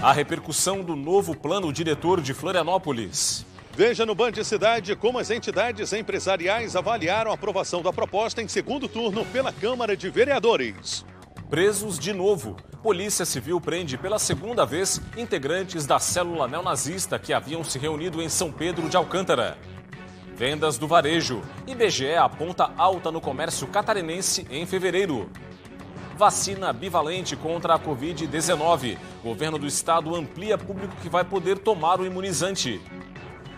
A repercussão do novo plano diretor de Florianópolis. Veja no Band Cidade como as entidades empresariais avaliaram a aprovação da proposta em segundo turno pela Câmara de Vereadores. Presos de novo. Polícia Civil prende pela segunda vez integrantes da célula neonazista que haviam se reunido em São Pedro de Alcântara. Vendas do varejo. IBGE aponta alta no comércio catarinense em fevereiro. Vacina bivalente contra a Covid-19. Governo do estado amplia público que vai poder tomar o imunizante.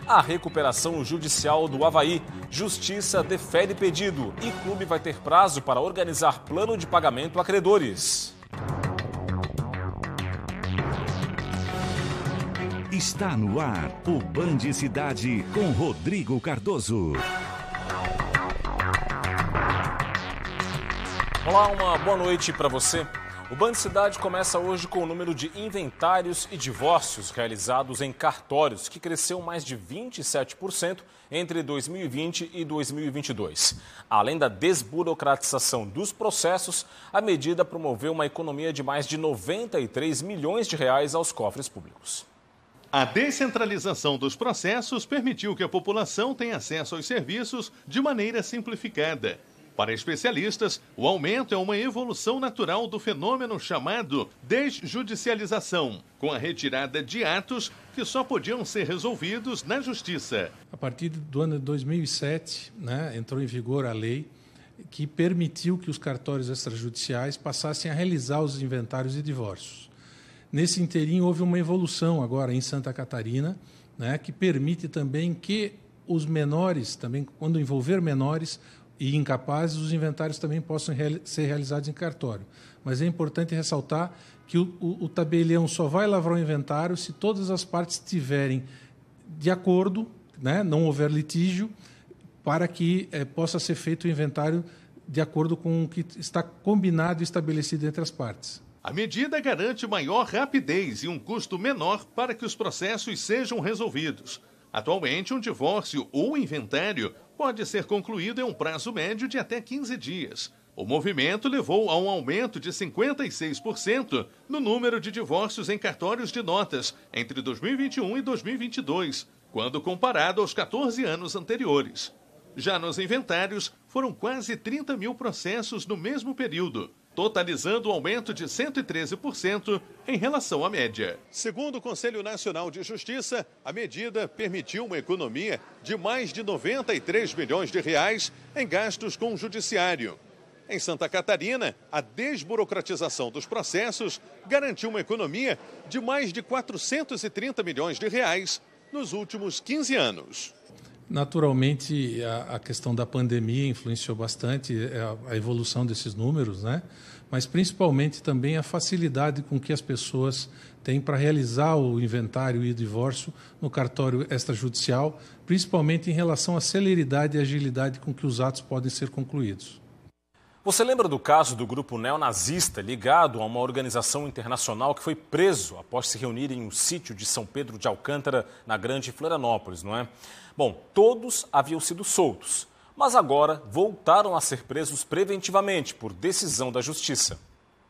A recuperação judicial do Havaí. Justiça defere pedido e clube vai ter prazo para organizar plano de pagamento a credores. Está no ar o Band Cidade com Rodrigo Cardoso. Olá, uma boa noite para você. O Band Cidade começa hoje com o número de inventários e divórcios realizados em cartórios, que cresceu mais de 27% entre 2020 e 2022. Além da desburocratização dos processos, a medida promoveu uma economia de mais de 93 milhões de reais aos cofres públicos. A descentralização dos processos permitiu que a população tenha acesso aos serviços de maneira simplificada. Para especialistas, o aumento é uma evolução natural do fenômeno chamado desjudicialização, com a retirada de atos que só podiam ser resolvidos na justiça. A partir do ano de 2007, né, entrou em vigor a lei que permitiu que os cartórios extrajudiciais passassem a realizar os inventários de divórcios. Nesse inteirinho houve uma evolução agora em Santa Catarina, né, que permite também que os menores, também quando envolver menores e incapazes, os inventários também possam real ser realizados em cartório. Mas é importante ressaltar que o, o, o tabelião só vai lavrar o inventário se todas as partes estiverem de acordo, né, não houver litígio, para que eh, possa ser feito o inventário de acordo com o que está combinado e estabelecido entre as partes. A medida garante maior rapidez e um custo menor para que os processos sejam resolvidos. Atualmente, um divórcio ou inventário pode ser concluído em um prazo médio de até 15 dias. O movimento levou a um aumento de 56% no número de divórcios em cartórios de notas entre 2021 e 2022, quando comparado aos 14 anos anteriores. Já nos inventários, foram quase 30 mil processos no mesmo período, totalizando um aumento de 113% em relação à média. Segundo o Conselho Nacional de Justiça, a medida permitiu uma economia de mais de 93 milhões de reais em gastos com o judiciário. Em Santa Catarina, a desburocratização dos processos garantiu uma economia de mais de 430 milhões de reais nos últimos 15 anos. Naturalmente, a, a, questão da pandemia influenciou bastante a, a, evolução desses números, né? mas principalmente também a facilidade com que as pessoas têm para realizar o inventário e o divórcio no cartório extrajudicial, principalmente em relação à celeridade e agilidade com que os atos podem ser concluídos. Você lembra do caso do grupo neonazista ligado a uma organização internacional que foi preso após se reunir em um sítio de São Pedro de Alcântara, na Grande Florianópolis, não é? Bom, todos haviam sido soltos, mas agora voltaram a ser presos preventivamente por decisão da Justiça.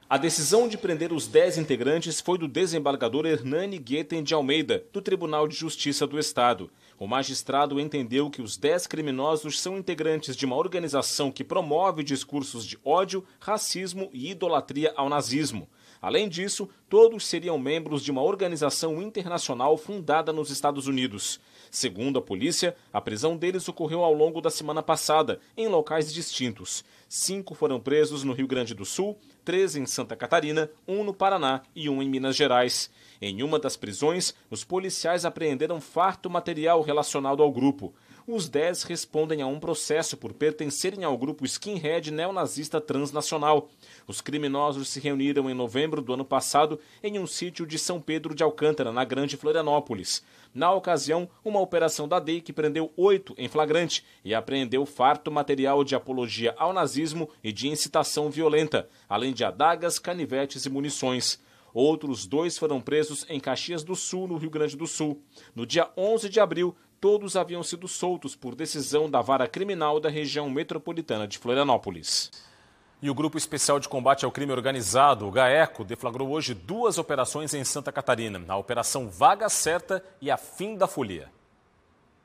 A decisão de prender os 10 integrantes foi do desembargador Hernani Guetem de Almeida, do Tribunal de Justiça do Estado. O magistrado entendeu que os 10 criminosos são integrantes de uma organização que promove discursos de ódio, racismo e idolatria ao nazismo. Além disso, todos seriam membros de uma organização internacional fundada nos Estados Unidos. Segundo a polícia, a prisão deles ocorreu ao longo da semana passada, em locais distintos. Cinco foram presos no Rio Grande do Sul, três em Santa Catarina, um no Paraná e um em Minas Gerais. Em uma das prisões, os policiais apreenderam farto material relacionado ao grupo. Os dez respondem a um processo por pertencerem ao grupo skinhead neonazista transnacional. Os criminosos se reuniram em novembro do ano passado em um sítio de São Pedro de Alcântara, na Grande Florianópolis. Na ocasião, uma operação da DEI que prendeu oito em flagrante e apreendeu farto material de apologia ao nazismo e de incitação violenta, além de adagas, canivetes e munições. Outros dois foram presos em Caxias do Sul, no Rio Grande do Sul. No dia 11 de abril, todos haviam sido soltos por decisão da vara criminal da região metropolitana de Florianópolis. E o Grupo Especial de Combate ao Crime Organizado, o GAECO, deflagrou hoje duas operações em Santa Catarina: a Operação Vaga Certa e a Fim da Folia.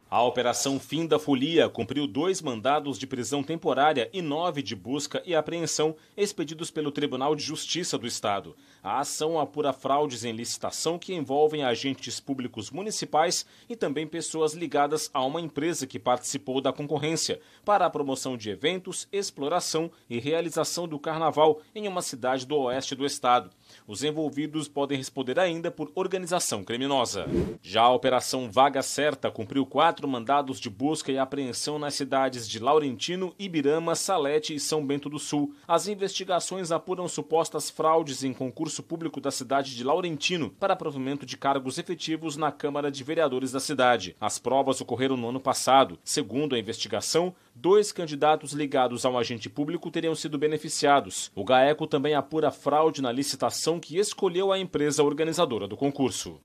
A Operação Fim da Folia cumpriu dois mandados de prisão temporária e nove de busca e apreensão expedidos pelo Tribunal de Justiça do Estado. A ação apura fraudes em licitação que envolvem agentes públicos municipais e também pessoas ligadas a uma empresa que participou da concorrência para a promoção de eventos, exploração e realização do carnaval em uma cidade do oeste do estado. Os envolvidos podem responder ainda por organização criminosa. Já a Operação Vaga Certa cumpriu quatro mandados de busca e apreensão nas cidades de Laurentino, Ibirama, Salete e São Bento do Sul. As investigações apuram supostas fraudes em concurso público da cidade de Laurentino para provimento de cargos efetivos na Câmara de Vereadores da cidade. As provas ocorreram no ano passado. Segundo a investigação, dois candidatos ligados a um agente público teriam sido beneficiados. O GAECO também apura fraude na licitação que escolheu a empresa organizadora do concurso.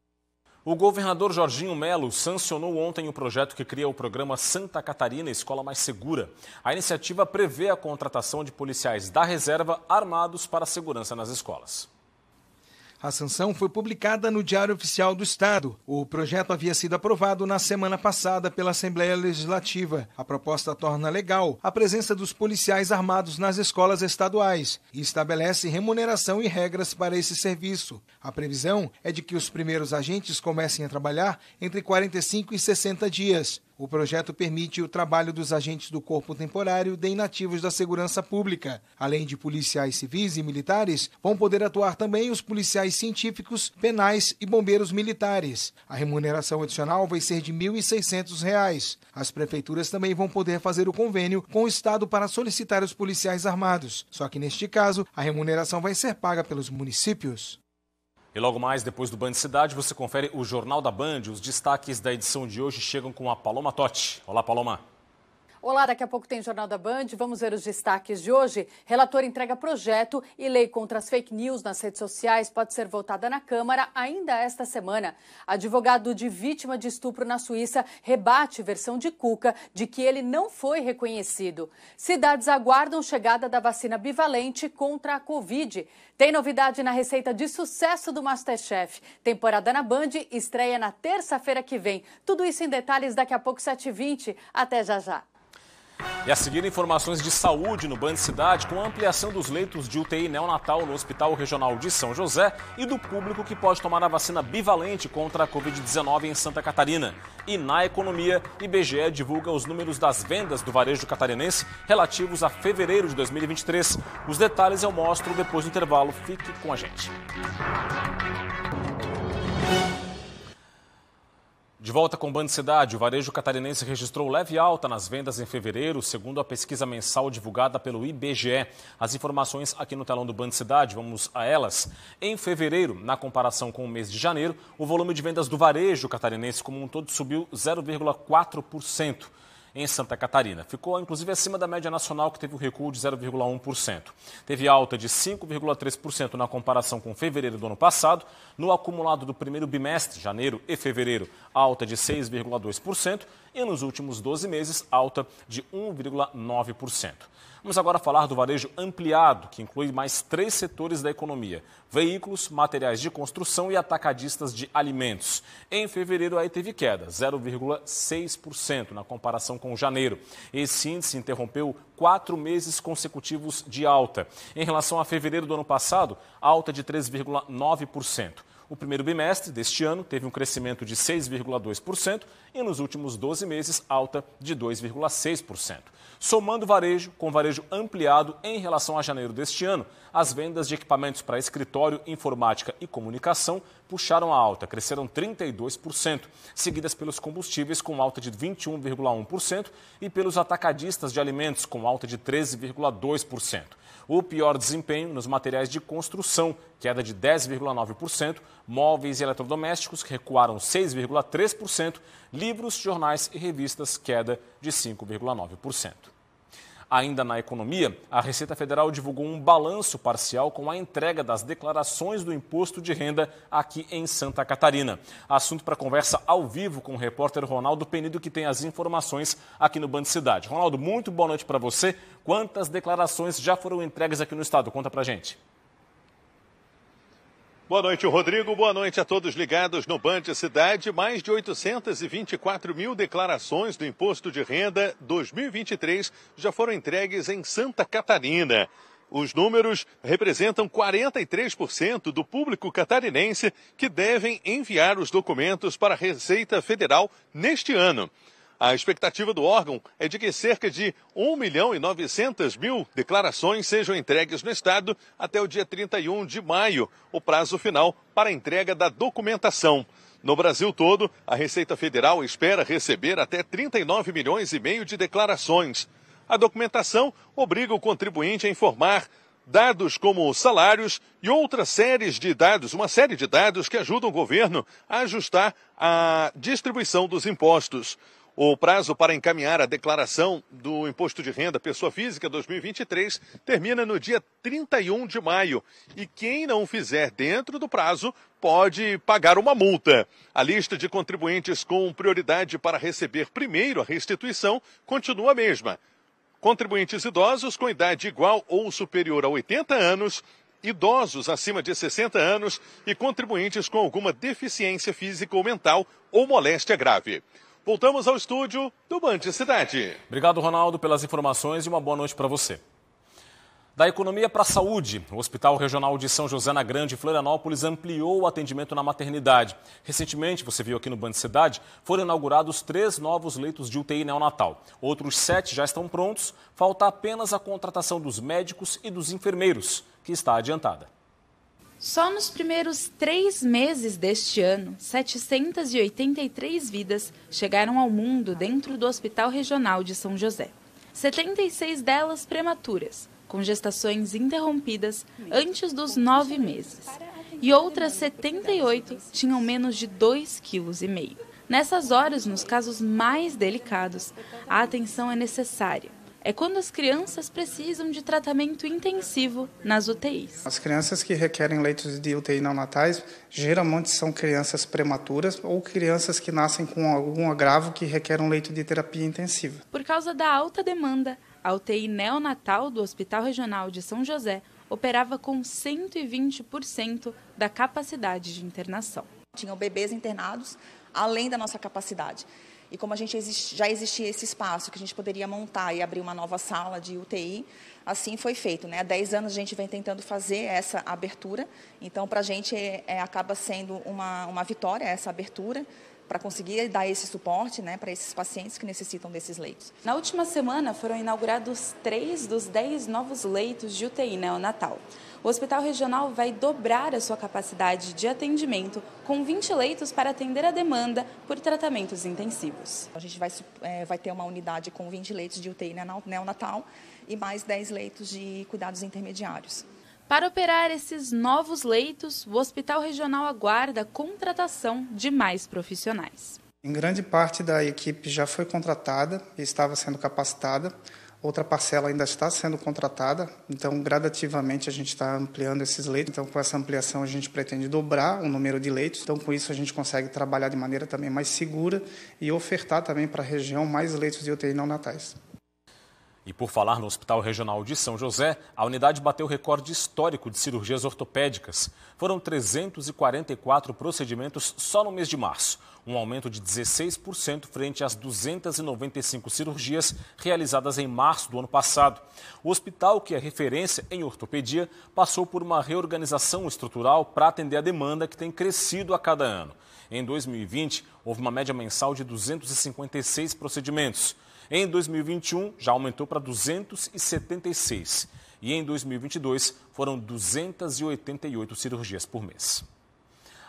O governador Jorginho Melo sancionou ontem o projeto que cria o programa Santa Catarina Escola Mais Segura. A iniciativa prevê a contratação de policiais da reserva armados para a segurança nas escolas. A sanção foi publicada no Diário Oficial do Estado. O projeto havia sido aprovado na semana passada pela Assembleia Legislativa. A proposta torna legal a presença dos policiais armados nas escolas estaduais e estabelece remuneração e regras para esse serviço. A previsão é de que os primeiros agentes comecem a trabalhar entre 45 e 60 dias. O projeto permite o trabalho dos agentes do Corpo Temporário de Inativos da Segurança Pública. Além de policiais civis e militares, vão poder atuar também os policiais científicos, penais e bombeiros militares. A remuneração adicional vai ser de R$ 1.600. As prefeituras também vão poder fazer o convênio com o Estado para solicitar os policiais armados. Só que neste caso, a remuneração vai ser paga pelos municípios. E logo mais, depois do Band Cidade, você confere o Jornal da Band. Os destaques da edição de hoje chegam com a Paloma Totti. Olá, Paloma. Olá, daqui a pouco tem Jornal da Band. Vamos ver os destaques de hoje. Relator entrega projeto e lei contra as fake news nas redes sociais pode ser votada na Câmara ainda esta semana. Advogado de vítima de estupro na Suíça rebate versão de Cuca de que ele não foi reconhecido. Cidades aguardam chegada da vacina bivalente contra a Covid. Tem novidade na receita de sucesso do Masterchef. Temporada na Band estreia na terça-feira que vem. Tudo isso em detalhes daqui a pouco, 7h20. Até já já. E a seguir, informações de saúde no Band Cidade, com ampliação dos leitos de UTI neonatal no Hospital Regional de São José e do público que pode tomar a vacina bivalente contra a Covid-19 em Santa Catarina. E na economia, IBGE divulga os números das vendas do varejo catarinense relativos a fevereiro de 2023. Os detalhes eu mostro depois do intervalo. Fique com a gente. De volta com Band Cidade, o varejo catarinense registrou leve alta nas vendas em fevereiro, segundo a pesquisa mensal divulgada pelo IBGE. As informações aqui no telão do Band Cidade, vamos a elas. Em fevereiro, na comparação com o mês de janeiro, o volume de vendas do varejo catarinense como um todo subiu 0,4% em Santa Catarina. Ficou, inclusive, acima da média nacional, que teve um recuo de 0,1%. Teve alta de 5,3% na comparação com fevereiro do ano passado. No acumulado do primeiro bimestre, janeiro e fevereiro, alta de 6,2%. E nos últimos 12 meses, alta de 1,9%. Vamos agora falar do varejo ampliado, que inclui mais três setores da economia: veículos, materiais de construção e atacadistas de alimentos. Em fevereiro, aí teve queda, 0,6% na comparação com janeiro. Esse índice interrompeu quatro meses consecutivos de alta. Em relação a fevereiro do ano passado, alta de 3,9%. O primeiro bimestre deste ano teve um crescimento de 6,2% e nos últimos 12 meses alta de 2,6%. Somando varejo com varejo ampliado em relação a janeiro deste ano, as vendas de equipamentos para escritório, informática e comunicação puxaram a alta, cresceram 32%, seguidas pelos combustíveis com alta de 21,1% e pelos atacadistas de alimentos com alta de 13,2%. O pior desempenho nos materiais de construção, queda de 10,9%, móveis e eletrodomésticos, recuaram 6,3%, livros, jornais e revistas, queda de 5,9%. Ainda na economia, a Receita Federal divulgou um balanço parcial com a entrega das declarações do imposto de renda aqui em Santa Catarina. Assunto para conversa ao vivo com o repórter Ronaldo Penido, que tem as informações aqui no Band Cidade. Ronaldo, muito boa noite para você. Quantas declarações já foram entregues aqui no estado? Conta para gente. Boa noite, Rodrigo. Boa noite a todos ligados no Band Cidade. Mais de 824 mil declarações do Imposto de Renda 2023 já foram entregues em Santa Catarina. Os números representam 43% do público catarinense que devem enviar os documentos para a Receita Federal neste ano. A expectativa do órgão é de que cerca de 1 milhão e 900 mil declarações sejam entregues no Estado até o dia 31 de maio, o prazo final para a entrega da documentação. No Brasil todo, a Receita Federal espera receber até 39 milhões e meio de declarações. A documentação obriga o contribuinte a informar dados como salários e outras séries de dados, uma série de dados que ajudam o governo a ajustar a distribuição dos impostos. O prazo para encaminhar a declaração do Imposto de Renda Pessoa Física 2023 termina no dia 31 de maio. E quem não fizer dentro do prazo pode pagar uma multa. A lista de contribuintes com prioridade para receber primeiro a restituição continua a mesma. Contribuintes idosos com idade igual ou superior a 80 anos, idosos acima de 60 anos e contribuintes com alguma deficiência física ou mental ou moléstia grave. Voltamos ao estúdio do Band Cidade. Obrigado, Ronaldo, pelas informações e uma boa noite para você. Da economia para a saúde, o Hospital Regional de São José na Grande, Florianópolis, ampliou o atendimento na maternidade. Recentemente, você viu aqui no Band Cidade, foram inaugurados três novos leitos de UTI neonatal. Outros sete já estão prontos, falta apenas a contratação dos médicos e dos enfermeiros, que está adiantada. Só nos primeiros três meses deste ano, 783 vidas chegaram ao mundo dentro do Hospital Regional de São José. 76 delas prematuras, com gestações interrompidas antes dos nove meses. E outras 78 tinham menos de 2,5 kg. Nessas horas, nos casos mais delicados, a atenção é necessária é quando as crianças precisam de tratamento intensivo nas UTIs. As crianças que requerem leitos de UTI neonatais geralmente são crianças prematuras ou crianças que nascem com algum agravo que requer um leito de terapia intensiva. Por causa da alta demanda, a UTI neonatal do Hospital Regional de São José operava com 120% da capacidade de internação. Tinham bebês internados além da nossa capacidade. E como a gente já existia esse espaço que a gente poderia montar e abrir uma nova sala de UTI, assim foi feito. Né? Há 10 anos a gente vem tentando fazer essa abertura, então para a gente é, é, acaba sendo uma, uma vitória essa abertura para conseguir dar esse suporte né, para esses pacientes que necessitam desses leitos. Na última semana foram inaugurados três dos dez novos leitos de UTI neonatal. O Hospital Regional vai dobrar a sua capacidade de atendimento com 20 leitos para atender a demanda por tratamentos intensivos. A gente vai, é, vai ter uma unidade com 20 leitos de UTI neonatal e mais 10 leitos de cuidados intermediários. Para operar esses novos leitos, o Hospital Regional aguarda a contratação de mais profissionais. Em grande parte da equipe já foi contratada e estava sendo capacitada. Outra parcela ainda está sendo contratada, então gradativamente a gente está ampliando esses leitos. Então, com essa ampliação, a gente pretende dobrar o número de leitos. Então, com isso, a gente consegue trabalhar de maneira também mais segura e ofertar também para a região mais leitos de UTI não natais. E por falar no Hospital Regional de São José, a unidade bateu recorde histórico de cirurgias ortopédicas. Foram 344 procedimentos só no mês de março um aumento de 16% frente às 295 cirurgias realizadas em março do ano passado. O hospital, que é referência em ortopedia, passou por uma reorganização estrutural para atender a demanda que tem crescido a cada ano. Em 2020, houve uma média mensal de 256 procedimentos. Em 2021, já aumentou para 276. E em 2022, foram 288 cirurgias por mês.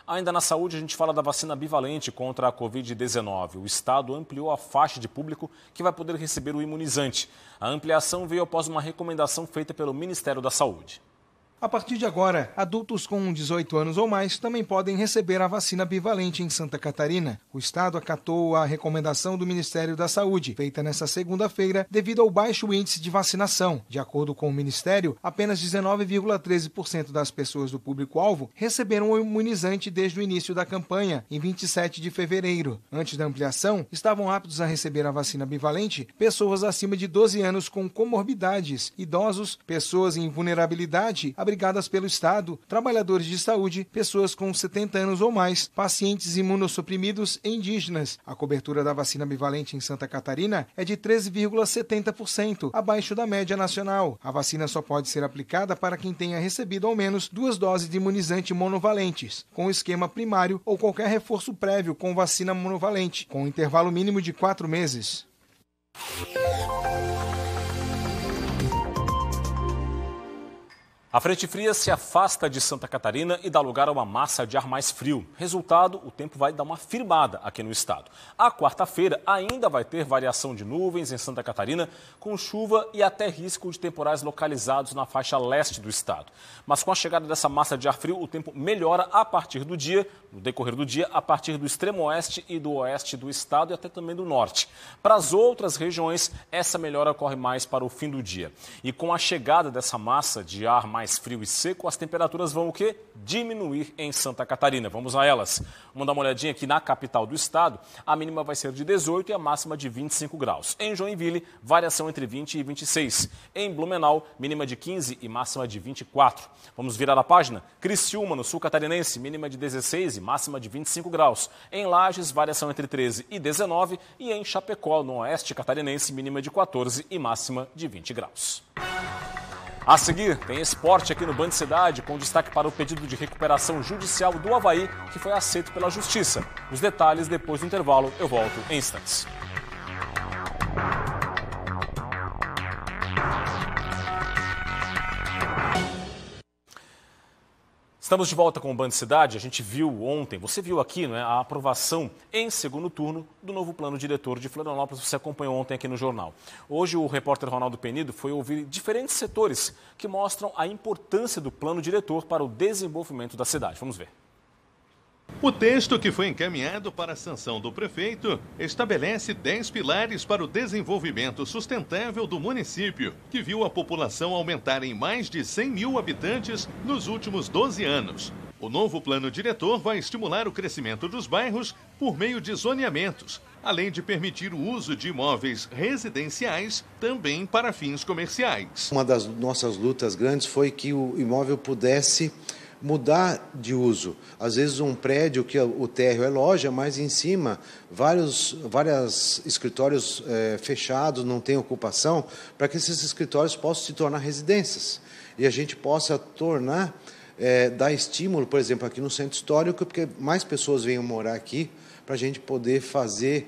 Ainda na saúde, a gente fala da vacina bivalente contra a Covid-19. O Estado ampliou a faixa de público que vai poder receber o imunizante. A ampliação veio após uma recomendação feita pelo Ministério da Saúde. A partir de agora, adultos com 18 anos ou mais também podem receber a vacina bivalente em Santa Catarina. O estado acatou a recomendação do Ministério da Saúde, feita nesta segunda-feira, devido ao baixo índice de vacinação. De acordo com o Ministério, apenas 19,13% das pessoas do público-alvo receberam o imunizante desde o início da campanha, em 27 de fevereiro. Antes da ampliação, estavam aptos a receber a vacina bivalente pessoas acima de 12 anos com comorbidades, idosos, pessoas em vulnerabilidade abrigadas pelo Estado, trabalhadores de saúde, pessoas com 70 anos ou mais, pacientes imunossuprimidos e indígenas. A cobertura da vacina bivalente em Santa Catarina é de 13,70%, abaixo da média nacional. A vacina só pode ser aplicada para quem tenha recebido ao menos duas doses de imunizante monovalentes, com esquema primário ou qualquer reforço prévio com vacina monovalente, com intervalo mínimo de quatro meses. A frente fria se afasta de Santa Catarina e dá lugar a uma massa de ar mais frio. Resultado, o tempo vai dar uma firmada aqui no estado. A quarta-feira ainda vai ter variação de nuvens em Santa Catarina, com chuva e até risco de temporais localizados na faixa leste do estado. Mas com a chegada dessa massa de ar frio, o tempo melhora a partir do dia, no decorrer do dia, a partir do extremo oeste e do oeste do estado e até também do norte. Para as outras regiões, essa melhora ocorre mais para o fim do dia. E com a chegada dessa massa de ar mais mais frio e seco, as temperaturas vão o quê? Diminuir em Santa Catarina. Vamos a elas. Vamos dar uma olhadinha aqui na capital do estado. A mínima vai ser de 18 e a máxima de 25 graus. Em Joinville, variação entre 20 e 26. Em Blumenau, mínima de 15 e máxima de 24. Vamos virar a página. Criciúma, no sul catarinense, mínima de 16 e máxima de 25 graus. Em Lages, variação entre 13 e 19. E em Chapecó, no oeste catarinense, mínima de 14 e máxima de 20 graus. A seguir, tem esporte aqui no Band Cidade, com destaque para o pedido de recuperação judicial do Havaí, que foi aceito pela Justiça. Os detalhes depois do intervalo, eu volto em instantes. Estamos de volta com o Band Cidade. A gente viu ontem, você viu aqui né, a aprovação em segundo turno do novo plano diretor de Florianópolis. Você acompanhou ontem aqui no jornal. Hoje o repórter Ronaldo Penido foi ouvir diferentes setores que mostram a importância do plano diretor para o desenvolvimento da cidade. Vamos ver. O texto que foi encaminhado para a sanção do prefeito estabelece 10 pilares para o desenvolvimento sustentável do município, que viu a população aumentar em mais de 100 mil habitantes nos últimos 12 anos. O novo plano diretor vai estimular o crescimento dos bairros por meio de zoneamentos, além de permitir o uso de imóveis residenciais também para fins comerciais. Uma das nossas lutas grandes foi que o imóvel pudesse mudar de uso. Às vezes um prédio que o térreo é loja, mas em cima vários várias escritórios é, fechados, não tem ocupação, para que esses escritórios possam se tornar residências e a gente possa tornar é, dar estímulo, por exemplo, aqui no centro histórico, porque mais pessoas venham morar aqui para a gente poder fazer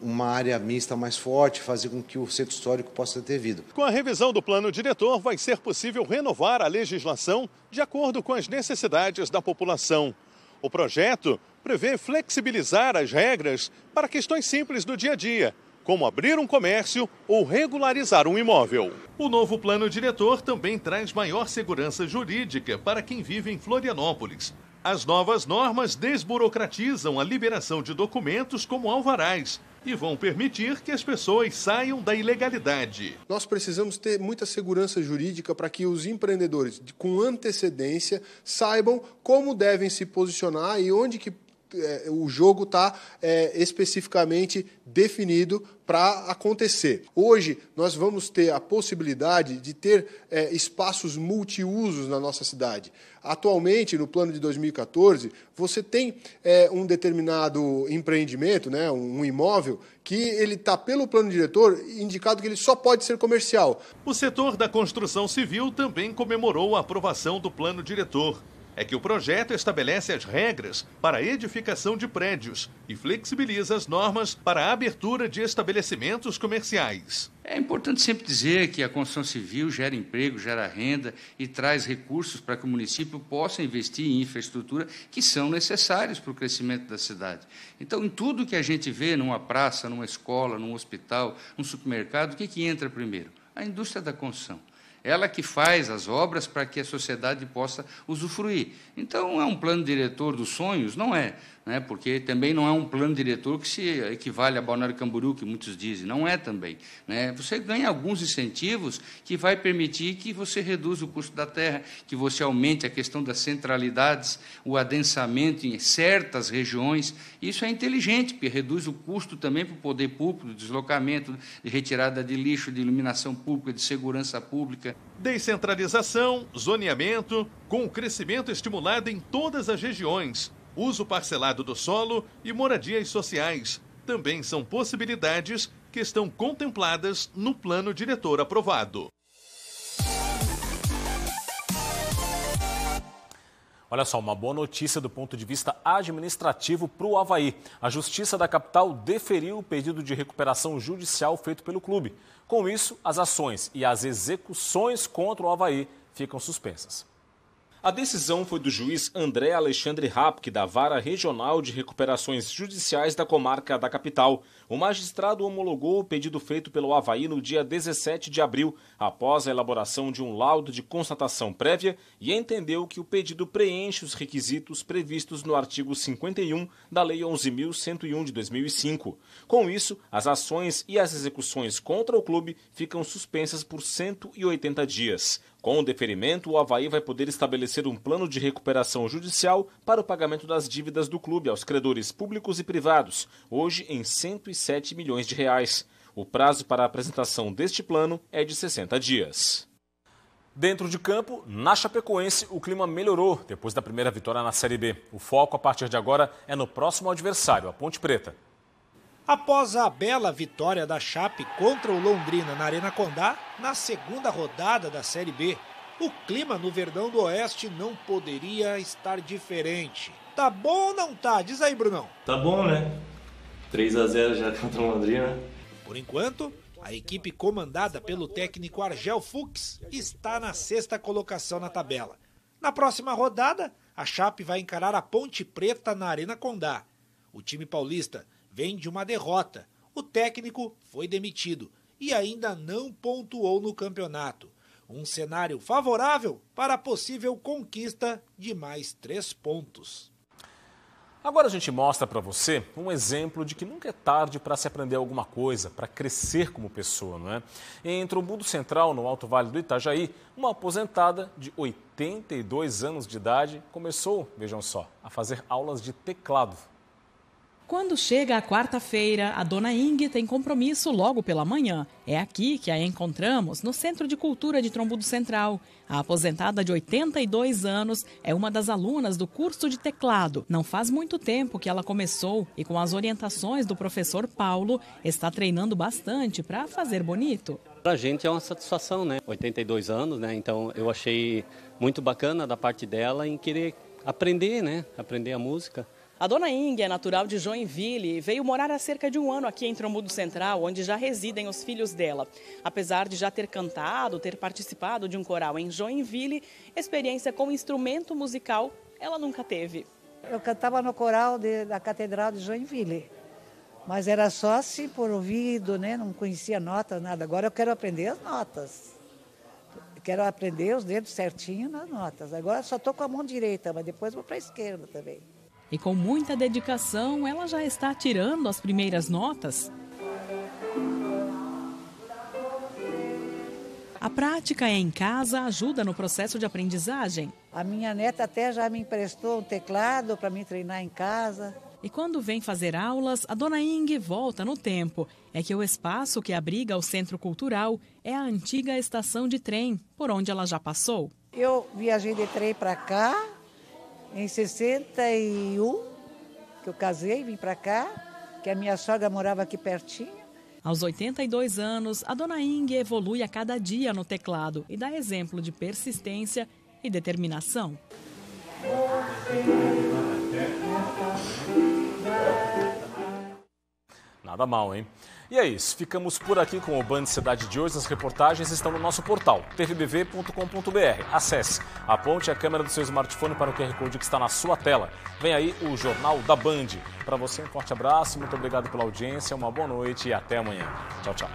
uma área mista mais forte, fazer com que o centro histórico possa ter vida. Com a revisão do plano diretor, vai ser possível renovar a legislação de acordo com as necessidades da população. O projeto prevê flexibilizar as regras para questões simples do dia a dia, como abrir um comércio ou regularizar um imóvel. O novo plano diretor também traz maior segurança jurídica para quem vive em Florianópolis. As novas normas desburocratizam a liberação de documentos como alvarás e vão permitir que as pessoas saiam da ilegalidade. Nós precisamos ter muita segurança jurídica para que os empreendedores, com antecedência, saibam como devem se posicionar e onde que é, o jogo está é, especificamente definido para acontecer. Hoje, nós vamos ter a possibilidade de ter é, espaços multiusos na nossa cidade. Atualmente, no plano de 2014, você tem é, um determinado empreendimento, né, um imóvel, que ele está, pelo plano diretor, indicado que ele só pode ser comercial. O setor da construção civil também comemorou a aprovação do plano diretor é que o projeto estabelece as regras para a edificação de prédios e flexibiliza as normas para a abertura de estabelecimentos comerciais. É importante sempre dizer que a construção civil gera emprego, gera renda e traz recursos para que o município possa investir em infraestrutura que são necessários para o crescimento da cidade. Então, em tudo que a gente vê numa praça, numa escola, num hospital, num supermercado, o que, que entra primeiro? A indústria da construção. Ela que faz as obras para que a sociedade possa usufruir. Então, é um plano diretor dos sonhos? Não é né, porque também não é um plano diretor que se equivale a Balneário Camboriú, que muitos dizem, não é também. Né? Você ganha alguns incentivos que vai permitir que você reduza o custo da terra, que você aumente a questão das centralidades, o adensamento em certas regiões. Isso é inteligente, porque reduz o custo também para o poder público, de deslocamento, de retirada de lixo, de iluminação pública, de segurança pública. Descentralização, zoneamento, com o crescimento estimulado em todas as regiões uso parcelado do solo e moradias sociais. Também são possibilidades que estão contempladas no plano diretor aprovado. Olha só, uma boa notícia do ponto de vista administrativo para o Havaí. A Justiça da Capital deferiu o pedido de recuperação judicial feito pelo clube. Com isso, as ações e as execuções contra o Havaí ficam suspensas. A decisão foi do juiz André Alexandre Rapke, da Vara Regional de Recuperações Judiciais da Comarca da Capital. O magistrado homologou o pedido feito pelo Havaí no dia 17 de abril, após a elaboração de um laudo de constatação prévia, e entendeu que o pedido preenche os requisitos previstos no artigo 51 da Lei 11.101 de 2005. Com isso, as ações e as execuções contra o clube ficam suspensas por 180 dias. Com o deferimento, o Havaí vai poder estabelecer um plano de recuperação judicial para o pagamento das dívidas do clube aos credores públicos e privados, hoje em 107 milhões de reais. O prazo para a apresentação deste plano é de 60 dias. Dentro de campo, na Chapecoense, o clima melhorou depois da primeira vitória na Série B. O foco a partir de agora é no próximo adversário, a Ponte Preta. Após a bela vitória da Chape contra o Londrina na Arena Condá, na segunda rodada da Série B, o clima no Verdão do Oeste não poderia estar diferente. Tá bom ou não tá? Diz aí, Brunão. Tá bom, né? 3 a 0 já contra o Londrina. Por enquanto, a equipe comandada pelo técnico Argel Fux está na sexta colocação na tabela. Na próxima rodada, a Chape vai encarar a Ponte Preta na Arena Condá. O time paulista vem de uma derrota. O técnico foi demitido e ainda não pontuou no campeonato. Um cenário favorável para a possível conquista de mais três pontos. Agora a gente mostra para você um exemplo de que nunca é tarde para se aprender alguma coisa, para crescer como pessoa, não é? Em Trombudo Central, no Alto Vale do Itajaí, uma aposentada de 82 anos de idade começou, vejam só, a fazer aulas de teclado quando chega a quarta-feira, a dona Ing tem compromisso logo pela manhã. É aqui que a encontramos, no Centro de Cultura de Trombudo Central. A aposentada de 82 anos é uma das alunas do curso de teclado. Não faz muito tempo que ela começou e, com as orientações do professor Paulo, está treinando bastante para fazer bonito. Para a gente é uma satisfação, né? 82 anos, né? Então eu achei muito bacana da parte dela em querer aprender, né? Aprender a música. A dona Ing é natural de Joinville e veio morar há cerca de um ano aqui em Trombudo Central, onde já residem os filhos dela. Apesar de já ter cantado, ter participado de um coral em Joinville, experiência com instrumento musical ela nunca teve. Eu cantava no coral de, da Catedral de Joinville, mas era só assim por ouvido, né? não conhecia notas, nada. Agora eu quero aprender as notas. quero aprender os dedos certinho nas notas. Agora só estou com a mão direita, mas depois vou para a esquerda também. E com muita dedicação, ela já está tirando as primeiras notas. A prática em casa ajuda no processo de aprendizagem. A minha neta até já me emprestou um teclado para me treinar em casa. E quando vem fazer aulas, a dona Ing volta no tempo. É que o espaço que abriga o centro cultural é a antiga estação de trem, por onde ela já passou. Eu viajei de trem para cá, em 61, que eu casei, vim para cá, que a minha sogra morava aqui pertinho. Aos 82 anos, a dona Ing evolui a cada dia no teclado e dá exemplo de persistência e determinação. Nada mal, hein? E é isso, ficamos por aqui com o Band Cidade de hoje. As reportagens estão no nosso portal, tvbv.com.br. Acesse, aponte a câmera do seu smartphone para o QR Code que está na sua tela. Vem aí o Jornal da Band. Para você, um forte abraço, muito obrigado pela audiência, uma boa noite e até amanhã. Tchau, tchau.